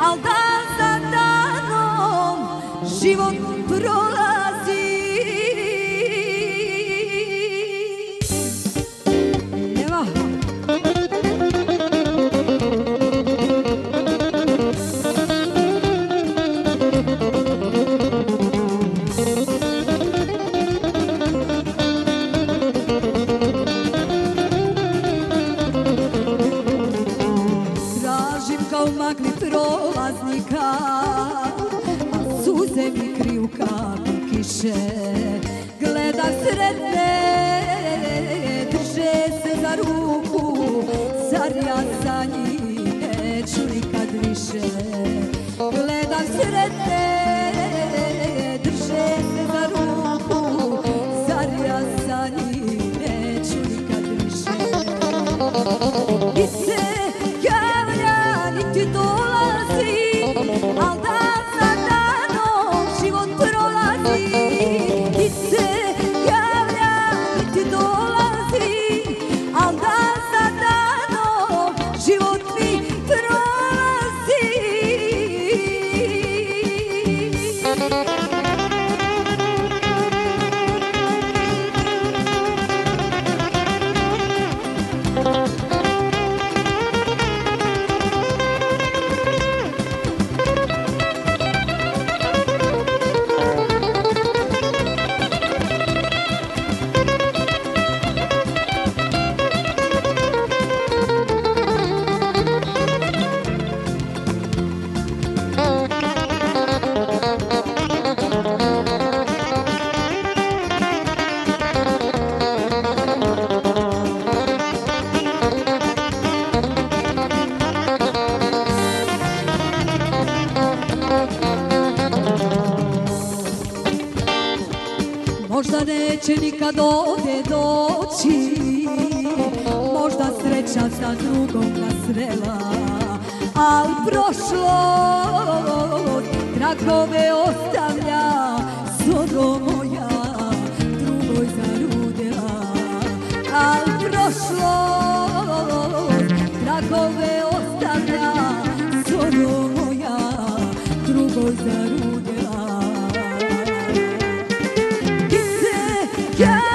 Aldansa danom život prolazi prolaznika A suze mi kriju kapi kiše Gleda sretne Drže se za ruku. Zar ja za njih neću nikad više Možda neće nikad ovdje doći Možda sreća sa drugom nas svela Al prošlost tragove ostavlja Zoro moja drugoj zarudila Al prošlost tragove drugoj zarudila Nit se javlja,